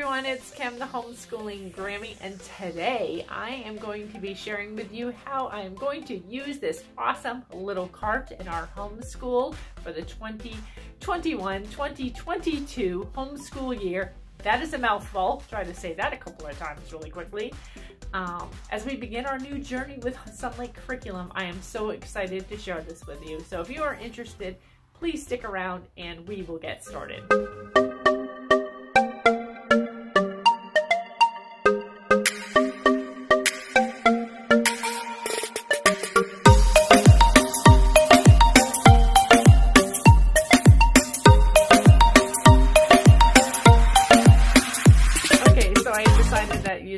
everyone, it's Kim, the homeschooling Grammy, and today I am going to be sharing with you how I am going to use this awesome little cart in our homeschool for the 2021-2022 homeschool year. That is a mouthful. Try to say that a couple of times really quickly. Um, as we begin our new journey with Sonlight Curriculum, I am so excited to share this with you. So if you are interested, please stick around and we will get started.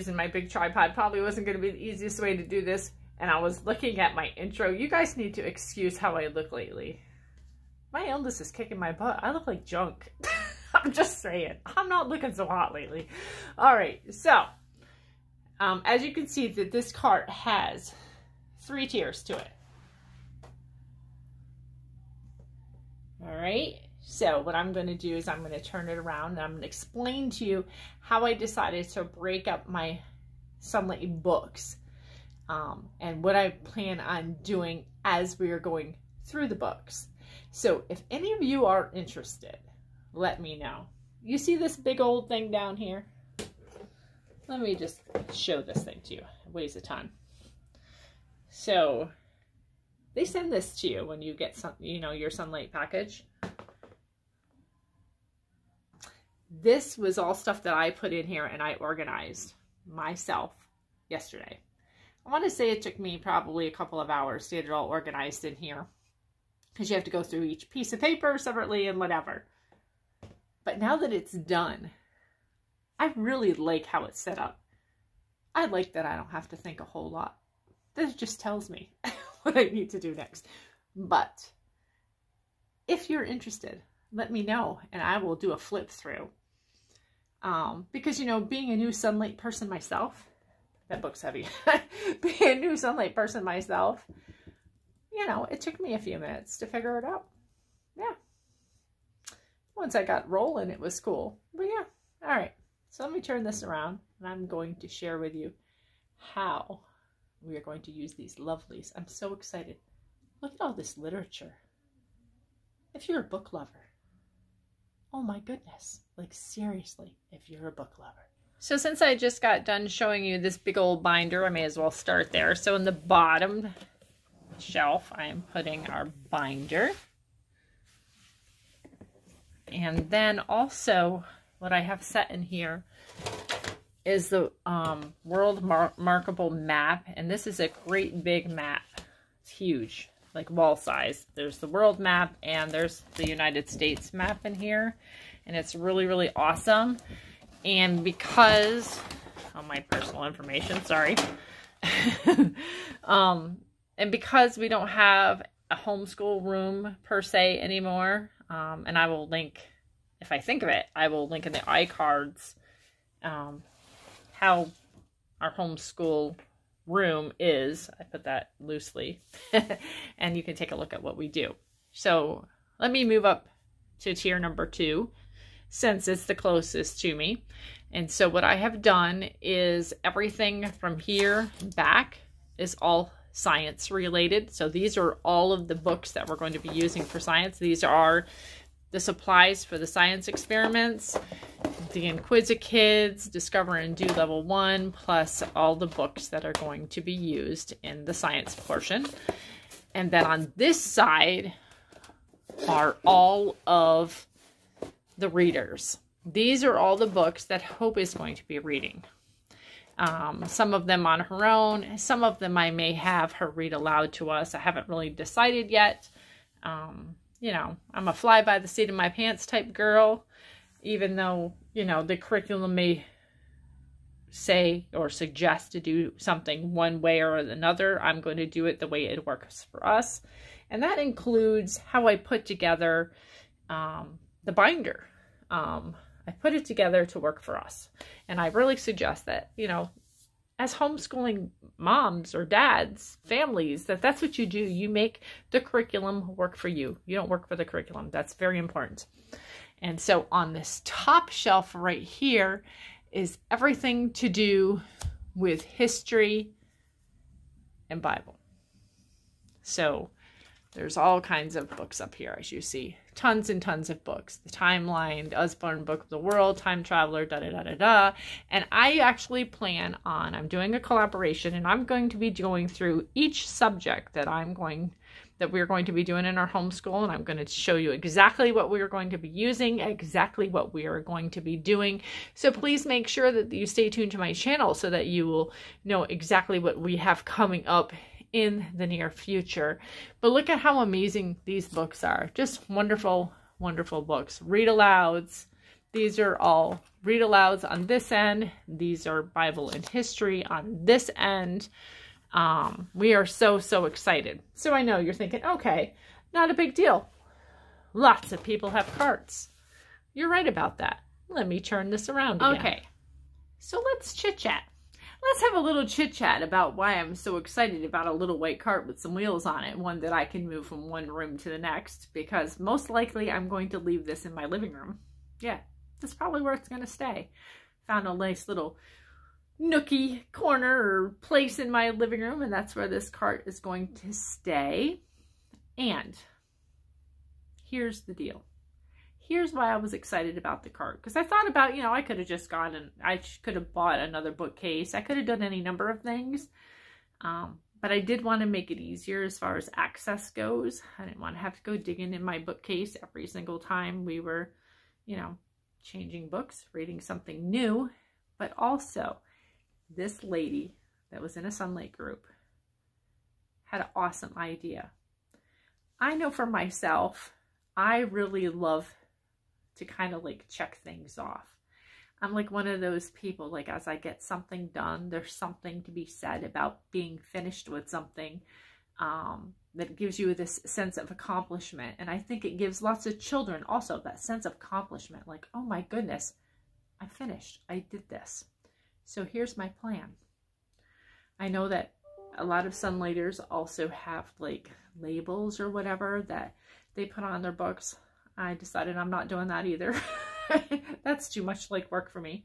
Using my big tripod probably wasn't going to be the easiest way to do this. And I was looking at my intro. You guys need to excuse how I look lately. My illness is kicking my butt. I look like junk. I'm just saying. I'm not looking so hot lately. All right, so um, as you can see that this cart has three tiers to it. All right, so what I'm going to do is I'm going to turn it around and I'm going to explain to you how I decided to break up my Sonlight books um, and what I plan on doing as we are going through the books. So if any of you are interested, let me know. You see this big old thing down here? Let me just show this thing to you. It weighs a ton. So they send this to you when you get some, you know, your Sonlight package. This was all stuff that I put in here and I organized myself yesterday. I want to say it took me probably a couple of hours to get it all organized in here because you have to go through each piece of paper separately and whatever. But now that it's done, I really like how it's set up. I like that I don't have to think a whole lot. This just tells me what I need to do next. But if you're interested, let me know and I will do a flip through um, because, you know, being a new Sonlight person myself, that book's heavy. being a new Sonlight person myself, you know, it took me a few minutes to figure it out. Yeah. Once I got rolling, it was cool. But yeah, all right. So let me turn this around and I'm going to share with you how we are going to use these lovelies. I'm so excited. Look at all this literature. If you're a book lover, oh my goodness, like seriously, if you're a book lover. So since I just got done showing you this big old binder, I may as well start there. So in the bottom shelf, I am putting our binder. And then also what I have set in here is the um, World Mar Markable map. And this is a great big map. It's huge like wall size. There's the world map and there's the United States map in here. And it's really, really awesome. And because, oh, my personal information, sorry. um, and because we don't have a homeschool room per se anymore, um, and I will link, if I think of it, I will link in the iCards um, how our homeschool room is. I put that loosely. and you can take a look at what we do. So let me move up to tier number two since it's the closest to me. And so what I have done is everything from here back is all science related. So these are all of the books that we're going to be using for science. These are the supplies for the science experiments, the Inquisikids, Discover and Do Level 1, plus all the books that are going to be used in the science portion. And then on this side are all of the readers. These are all the books that Hope is going to be reading. Um, some of them on her own. Some of them I may have her read aloud to us. I haven't really decided yet. Um, you know, I'm a fly by the seat of my pants type girl, even though, you know, the curriculum may say or suggest to do something one way or another. I'm going to do it the way it works for us. And that includes how I put together um, the binder. Um, I put it together to work for us. And I really suggest that, you know, as homeschooling moms or dads, families, that that's what you do. You make the curriculum work for you. You don't work for the curriculum. That's very important. And so on this top shelf right here is everything to do with history and Bible. So there's all kinds of books up here, as you see. Tons and tons of books. The Timeline, the Usborne Book of the World, Time Traveler, da da da da da. And I actually plan on, I'm doing a collaboration and I'm going to be going through each subject that I'm going that we're going to be doing in our homeschool and I'm going to show you exactly what we're going to be using, exactly what we are going to be doing. So please make sure that you stay tuned to my channel so that you will know exactly what we have coming up in the near future. But look at how amazing these books are. Just wonderful, wonderful books. Read alouds. These are all read alouds on this end. These are Bible and history on this end. Um, we are so, so excited. So I know you're thinking, okay, not a big deal. Lots of people have carts. You're right about that. Let me turn this around again. Okay, so let's chit chat. Let's have a little chit chat about why I'm so excited about a little white cart with some wheels on it, one that I can move from one room to the next, because most likely I'm going to leave this in my living room. Yeah, that's probably where it's going to stay. Found a nice little nookie corner or place in my living room, and that's where this cart is going to stay. And here's the deal. Here's why I was excited about the cart. Because I thought about, you know, I could have just gone and I could have bought another bookcase. I could have done any number of things. Um, but I did want to make it easier as far as access goes. I didn't want to have to go digging in my bookcase every single time we were, you know, changing books, reading something new. But also, this lady that was in a Sonlight group had an awesome idea. I know for myself, I really love to kind of like check things off. I'm like one of those people, like as I get something done, there's something to be said about being finished with something um, that gives you this sense of accomplishment. And I think it gives lots of children also that sense of accomplishment, like, oh my goodness, I finished, I did this. So here's my plan. I know that a lot of Sonlighters also have like labels or whatever that they put on their books. I decided I'm not doing that either. That's too much like work for me.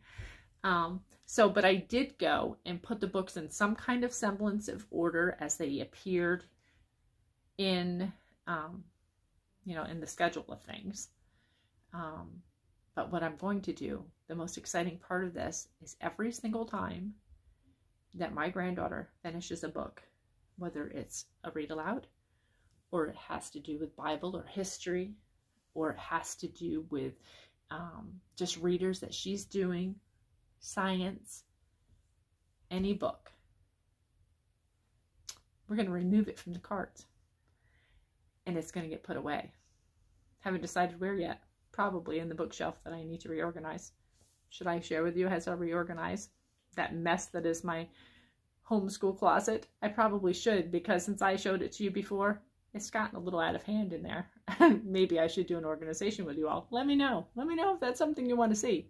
Um, so, but I did go and put the books in some kind of semblance of order as they appeared in, um, you know, in the schedule of things. Um, but what I'm going to do, the most exciting part of this, is every single time that my granddaughter finishes a book, whether it's a read aloud, or it has to do with Bible or history, or it has to do with um, just readers that she's doing, science, any book, we're going to remove it from the cart and it's going to get put away. Haven't decided where yet probably in the bookshelf that I need to reorganize. Should I share with you as I reorganize that mess that is my homeschool closet? I probably should because since I showed it to you before, it's gotten a little out of hand in there. Maybe I should do an organization with you all. Let me know. Let me know if that's something you want to see.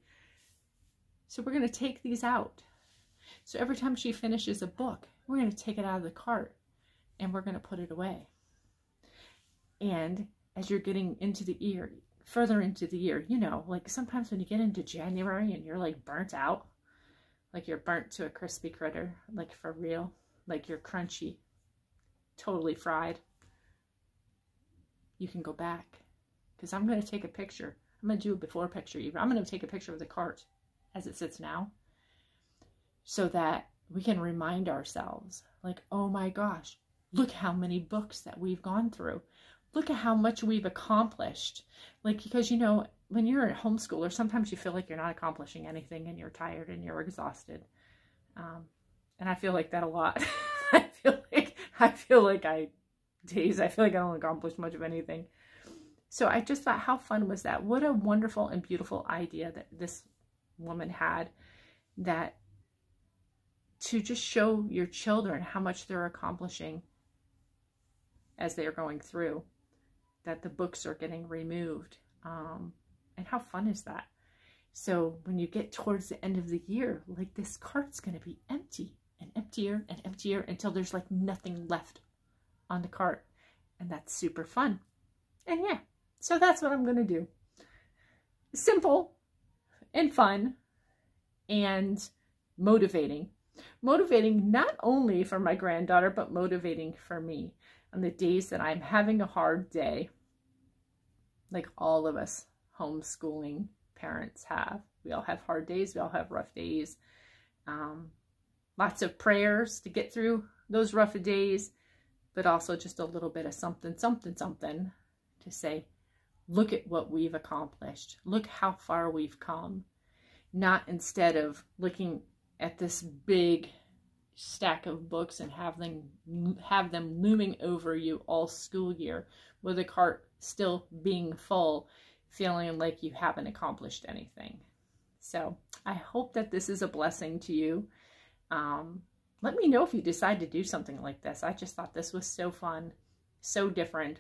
So we're going to take these out. So every time she finishes a book, we're going to take it out of the cart and we're going to put it away. And as you're getting into the year, further into the year. You know, like sometimes when you get into January and you're like burnt out, like you're burnt to a crispy critter, like for real, like you're crunchy, totally fried, you can go back. Because I'm going to take a picture. I'm going to do a before picture even. I'm going to take a picture of the cart as it sits now so that we can remind ourselves like, oh my gosh, look how many books that we've gone through look at how much we've accomplished. Like, because, you know, when you're a homeschooler, sometimes you feel like you're not accomplishing anything and you're tired and you're exhausted. Um, and I feel like that a lot. I feel like, I feel like I, days, I feel like I don't accomplish much of anything. So I just thought, how fun was that? What a wonderful and beautiful idea that this woman had that to just show your children how much they're accomplishing as they are going through that the books are getting removed. Um, and how fun is that? So when you get towards the end of the year, like this cart's going to be empty and emptier and emptier until there's like nothing left on the cart. And that's super fun. And yeah, so that's what I'm going to do. simple and fun and motivating. Motivating not only for my granddaughter, but motivating for me on the days that I'm having a hard day, like all of us homeschooling parents have. We all have hard days, we all have rough days. Um, lots of prayers to get through those rough days, but also just a little bit of something, something, something to say, look at what we've accomplished. Look how far we've come. Not instead of looking at this big stack of books and have them have them looming over you all school year with a cart still being full feeling like you haven't accomplished anything so i hope that this is a blessing to you um, let me know if you decide to do something like this i just thought this was so fun so different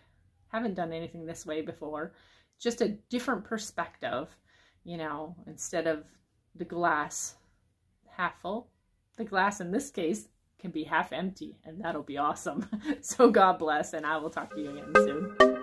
haven't done anything this way before just a different perspective you know instead of the glass half full. The glass in this case can be half empty, and that'll be awesome. so God bless, and I will talk to you again soon.